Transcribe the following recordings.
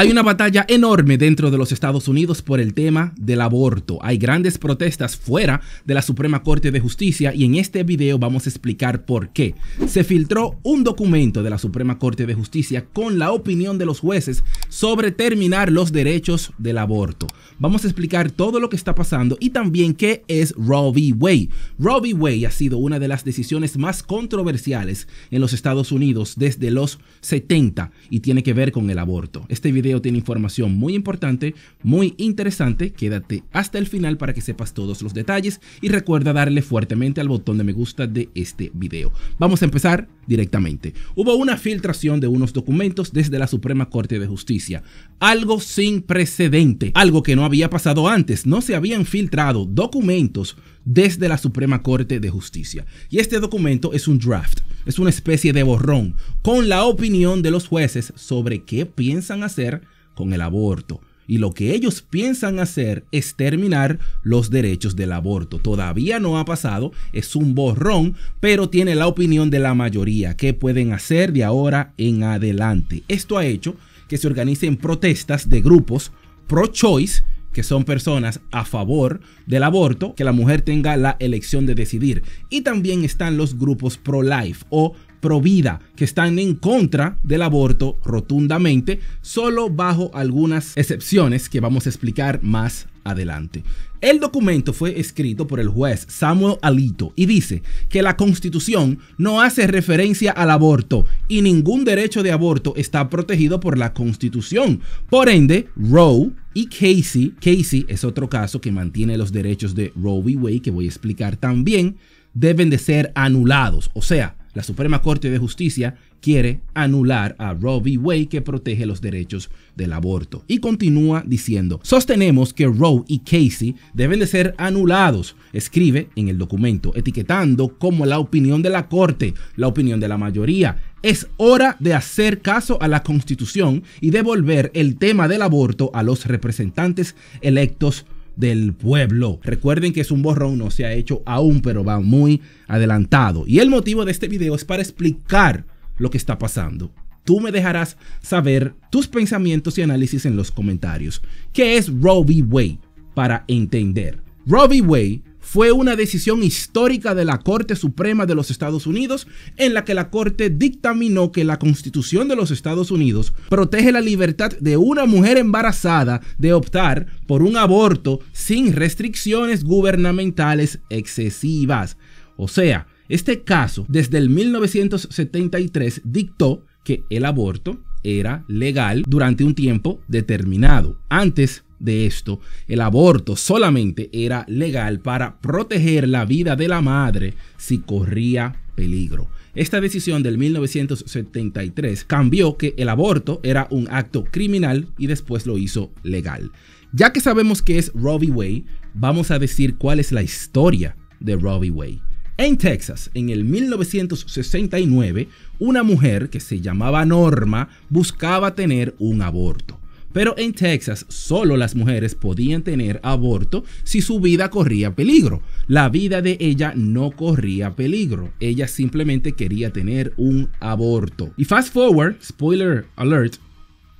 Hay una batalla enorme dentro de los Estados Unidos por el tema del aborto. Hay grandes protestas fuera de la Suprema Corte de Justicia y en este video vamos a explicar por qué. Se filtró un documento de la Suprema Corte de Justicia con la opinión de los jueces sobre terminar los derechos del aborto. Vamos a explicar todo lo que está pasando y también qué es Roe v. Wade. Roe v. Wade ha sido una de las decisiones más controversiales en los Estados Unidos desde los 70 y tiene que ver con el aborto. Este video tiene información muy importante, muy interesante. Quédate hasta el final para que sepas todos los detalles y recuerda darle fuertemente al botón de me gusta de este video. Vamos a empezar directamente. Hubo una filtración de unos documentos desde la Suprema Corte de Justicia. Algo sin precedente, algo que no había pasado antes. No se habían filtrado documentos desde la Suprema Corte de Justicia. Y este documento es un draft, es una especie de borrón con la opinión de los jueces sobre qué piensan hacer con el aborto. Y lo que ellos piensan hacer es terminar los derechos del aborto. Todavía no ha pasado, es un borrón, pero tiene la opinión de la mayoría. ¿Qué pueden hacer de ahora en adelante? Esto ha hecho que se organicen protestas de grupos pro-choice que son personas a favor del aborto, que la mujer tenga la elección de decidir. Y también están los grupos pro-life o pro-vida, que están en contra del aborto rotundamente, solo bajo algunas excepciones que vamos a explicar más adelante. El documento fue escrito por el juez Samuel Alito y dice que la constitución no hace referencia al aborto y ningún derecho de aborto está protegido por la constitución. Por ende, Roe y Casey, Casey es otro caso que mantiene los derechos de Roe v. Wade que voy a explicar también, deben de ser anulados. O sea, la Suprema Corte de Justicia quiere anular a Roe v. Wade que protege los derechos del aborto. Y continúa diciendo, sostenemos que Roe y Casey deben de ser anulados. Escribe en el documento, etiquetando como la opinión de la Corte, la opinión de la mayoría. Es hora de hacer caso a la Constitución y devolver el tema del aborto a los representantes electos del pueblo. Recuerden que es un borrón, no se ha hecho aún, pero va muy adelantado. Y el motivo de este video es para explicar lo que está pasando. Tú me dejarás saber tus pensamientos y análisis en los comentarios. ¿Qué es v. Wade? Para entender. Roe v. Fue una decisión histórica de la Corte Suprema de los Estados Unidos en la que la Corte dictaminó que la Constitución de los Estados Unidos protege la libertad de una mujer embarazada de optar por un aborto sin restricciones gubernamentales excesivas. O sea, este caso desde el 1973 dictó que el aborto era legal durante un tiempo determinado. Antes de esto, el aborto solamente era legal para proteger la vida de la madre si corría peligro. Esta decisión del 1973 cambió que el aborto era un acto criminal y después lo hizo legal. Ya que sabemos que es v. Wade, vamos a decir cuál es la historia de v. Wade. En Texas, en el 1969, una mujer que se llamaba Norma buscaba tener un aborto. Pero en Texas solo las mujeres podían tener aborto si su vida corría peligro. La vida de ella no corría peligro. Ella simplemente quería tener un aborto. Y fast forward, spoiler alert,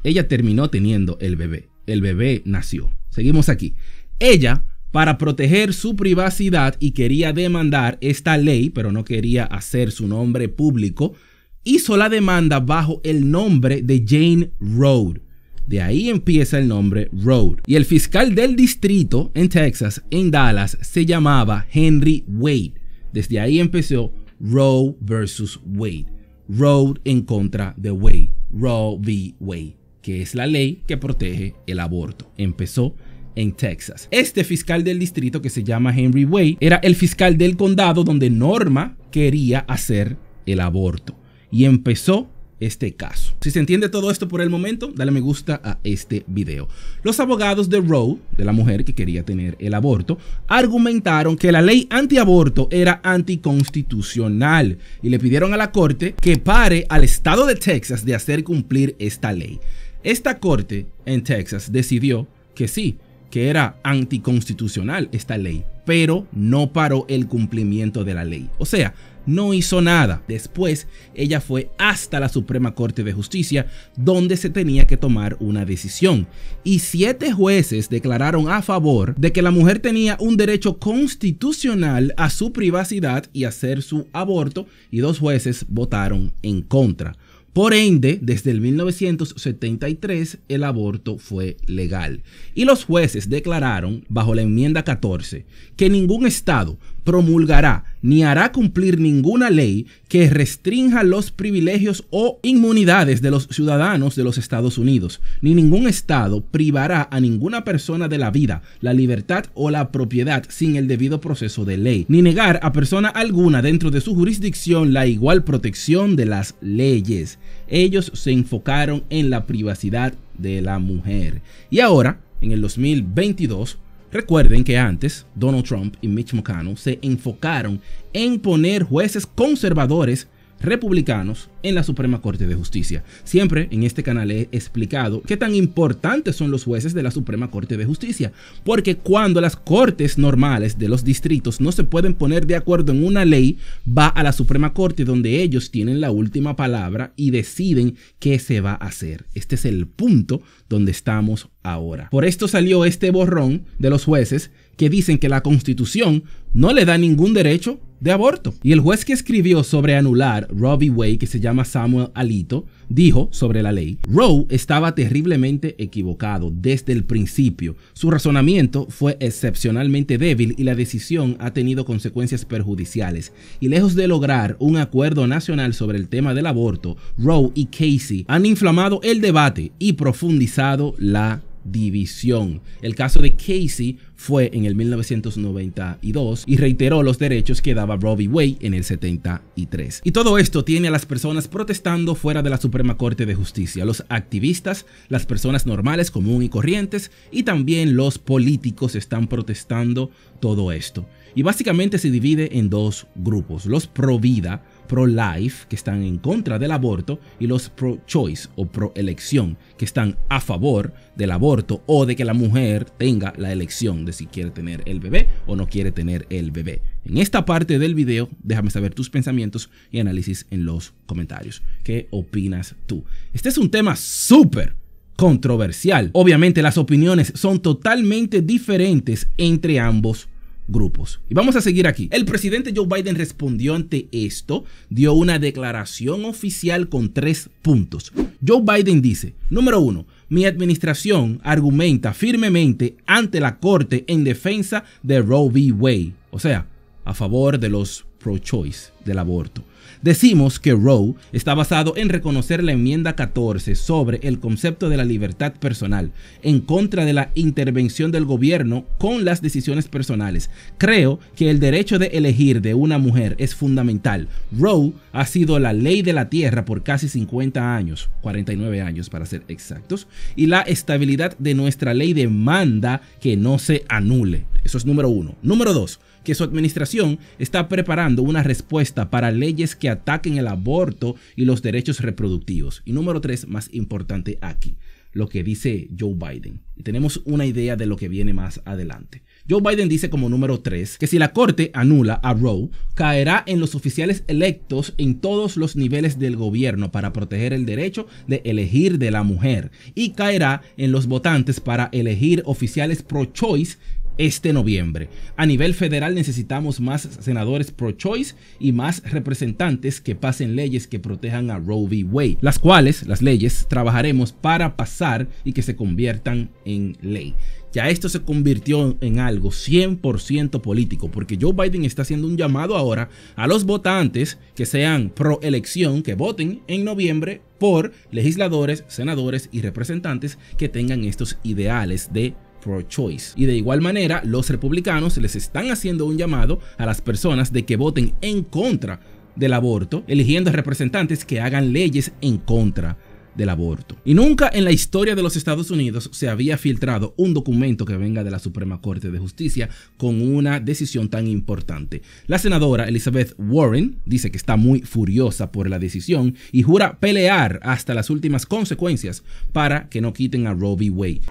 ella terminó teniendo el bebé. El bebé nació. Seguimos aquí. Ella para proteger su privacidad y quería demandar esta ley, pero no quería hacer su nombre público, hizo la demanda bajo el nombre de Jane Road. De ahí empieza el nombre Road. Y el fiscal del distrito en Texas, en Dallas, se llamaba Henry Wade. Desde ahí empezó Roe versus Wade. Road en contra de Wade. Roe v. Wade, que es la ley que protege el aborto. Empezó en Texas. Este fiscal del distrito que se llama Henry Wade era el fiscal del condado donde Norma quería hacer el aborto. Y empezó este caso. Si se entiende todo esto por el momento, dale me gusta a este video. Los abogados de Roe, de la mujer que quería tener el aborto, argumentaron que la ley antiaborto era anticonstitucional y le pidieron a la corte que pare al estado de Texas de hacer cumplir esta ley. Esta corte en Texas decidió que sí, que era anticonstitucional esta ley, pero no paró el cumplimiento de la ley. O sea, no hizo nada. Después, ella fue hasta la Suprema Corte de Justicia, donde se tenía que tomar una decisión. Y siete jueces declararon a favor de que la mujer tenía un derecho constitucional a su privacidad y hacer su aborto, y dos jueces votaron en contra. Por ende, desde el 1973 el aborto fue legal y los jueces declararon, bajo la enmienda 14, que ningún Estado promulgará ni hará cumplir ninguna ley que restrinja los privilegios o inmunidades de los ciudadanos de los Estados Unidos, ni ningún Estado privará a ninguna persona de la vida, la libertad o la propiedad sin el debido proceso de ley, ni negar a persona alguna dentro de su jurisdicción la igual protección de las leyes. Ellos se enfocaron en la privacidad de la mujer. Y ahora, en el 2022, Recuerden que antes Donald Trump y Mitch McConnell se enfocaron en poner jueces conservadores republicanos en la Suprema Corte de Justicia. Siempre en este canal he explicado qué tan importantes son los jueces de la Suprema Corte de Justicia, porque cuando las cortes normales de los distritos no se pueden poner de acuerdo en una ley, va a la Suprema Corte donde ellos tienen la última palabra y deciden qué se va a hacer. Este es el punto donde estamos ahora. Por esto salió este borrón de los jueces que dicen que la Constitución no le da ningún derecho de aborto. Y el juez que escribió sobre anular v. Wade, que se llama Samuel Alito, dijo sobre la ley, Roe estaba terriblemente equivocado desde el principio. Su razonamiento fue excepcionalmente débil y la decisión ha tenido consecuencias perjudiciales. Y lejos de lograr un acuerdo nacional sobre el tema del aborto, Roe y Casey han inflamado el debate y profundizado la división. El caso de Casey fue en el 1992 y reiteró los derechos que daba Robbie Wade en el 73. Y todo esto tiene a las personas protestando fuera de la Suprema Corte de Justicia, los activistas, las personas normales, común y corrientes, y también los políticos están protestando todo esto. Y básicamente se divide en dos grupos, los pro vida, pro-life, que están en contra del aborto, y los pro-choice o pro-elección, que están a favor del aborto o de que la mujer tenga la elección de si quiere tener el bebé o no quiere tener el bebé. En esta parte del video, déjame saber tus pensamientos y análisis en los comentarios. ¿Qué opinas tú? Este es un tema súper controversial. Obviamente las opiniones son totalmente diferentes entre ambos grupos. Y vamos a seguir aquí. El presidente Joe Biden respondió ante esto, dio una declaración oficial con tres puntos. Joe Biden dice, número uno, mi administración argumenta firmemente ante la corte en defensa de Roe v. Wade, o sea, a favor de los pro-choice del aborto. Decimos que Roe está basado en reconocer la enmienda 14 sobre el concepto de la libertad personal, en contra de la intervención del gobierno con las decisiones personales. Creo que el derecho de elegir de una mujer es fundamental. Roe ha sido la ley de la tierra por casi 50 años, 49 años para ser exactos, y la estabilidad de nuestra ley demanda que no se anule. Eso es número uno. Número dos que su administración está preparando una respuesta para leyes que ataquen el aborto y los derechos reproductivos. Y número tres, más importante aquí, lo que dice Joe Biden. Y tenemos una idea de lo que viene más adelante. Joe Biden dice como número 3 que si la corte anula a Roe, caerá en los oficiales electos en todos los niveles del gobierno para proteger el derecho de elegir de la mujer y caerá en los votantes para elegir oficiales pro-choice este noviembre. A nivel federal necesitamos más senadores pro-choice y más representantes que pasen leyes que protejan a Roe v. Wade, las cuales, las leyes, trabajaremos para pasar y que se conviertan en ley. Ya esto se convirtió en algo 100% político, porque Joe Biden está haciendo un llamado ahora a los votantes que sean pro elección, que voten en noviembre por legisladores, senadores y representantes que tengan estos ideales de pro-choice. Y de igual manera, los republicanos les están haciendo un llamado a las personas de que voten en contra del aborto, eligiendo representantes que hagan leyes en contra del aborto. Y nunca en la historia de los Estados Unidos se había filtrado un documento que venga de la Suprema Corte de Justicia con una decisión tan importante. La senadora Elizabeth Warren dice que está muy furiosa por la decisión y jura pelear hasta las últimas consecuencias para que no quiten a Roe v. Wade.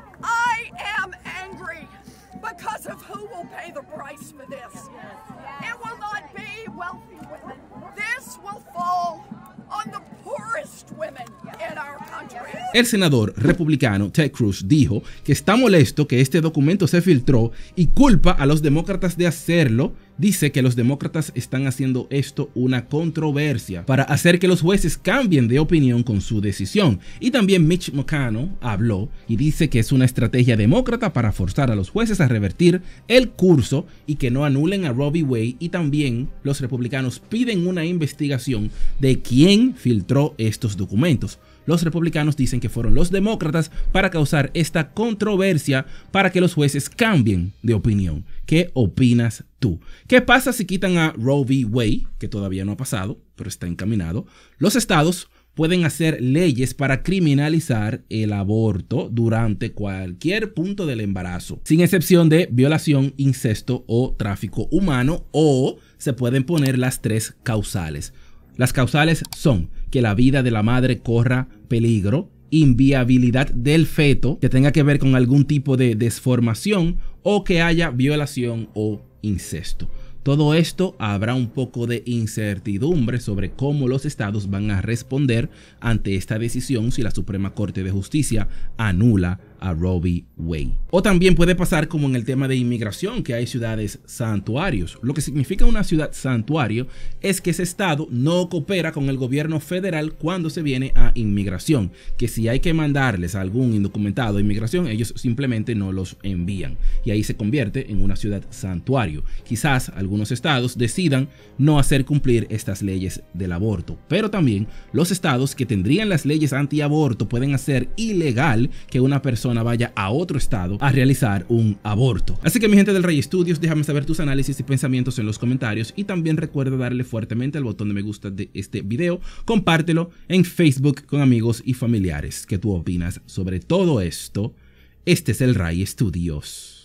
will pay the price for this. It will not be wealth El senador republicano Ted Cruz dijo que está molesto que este documento se filtró y culpa a los demócratas de hacerlo. Dice que los demócratas están haciendo esto una controversia para hacer que los jueces cambien de opinión con su decisión. Y también Mitch McConnell habló y dice que es una estrategia demócrata para forzar a los jueces a revertir el curso y que no anulen a Robbie Wade. Y también los republicanos piden una investigación de quién filtró estos documentos. Los republicanos dicen que fueron los demócratas para causar esta controversia para que los jueces cambien de opinión. ¿Qué opinas tú? ¿Qué pasa si quitan a Roe v. Wade, que todavía no ha pasado, pero está encaminado? Los estados pueden hacer leyes para criminalizar el aborto durante cualquier punto del embarazo, sin excepción de violación, incesto o tráfico humano, o se pueden poner las tres causales. Las causales son que la vida de la madre corra peligro, inviabilidad del feto que tenga que ver con algún tipo de desformación o que haya violación o incesto. Todo esto habrá un poco de incertidumbre sobre cómo los estados van a responder ante esta decisión si la Suprema Corte de Justicia anula a Robbie Wade. O también puede pasar como en el tema de inmigración, que hay ciudades santuarios. Lo que significa una ciudad santuario es que ese estado no coopera con el gobierno federal cuando se viene a inmigración. Que si hay que mandarles algún indocumentado de inmigración, ellos simplemente no los envían. Y ahí se convierte en una ciudad santuario. Quizás algunos estados decidan no hacer cumplir estas leyes del aborto. Pero también los estados que tendrían las leyes antiaborto pueden hacer ilegal que una persona vaya a otro estado a realizar un aborto. Así que mi gente del Rey Studios, déjame saber tus análisis y pensamientos en los comentarios y también recuerda darle fuertemente al botón de me gusta de este video, compártelo en Facebook con amigos y familiares. ¿Qué tú opinas sobre todo esto? Este es el Ray Studios.